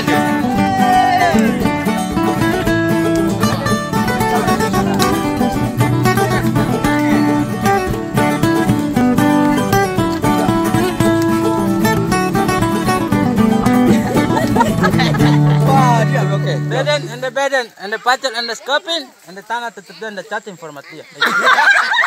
Wah, dia The Beden and the beden and the pacet and the scoping and the tangan tutup and the chatting format dia.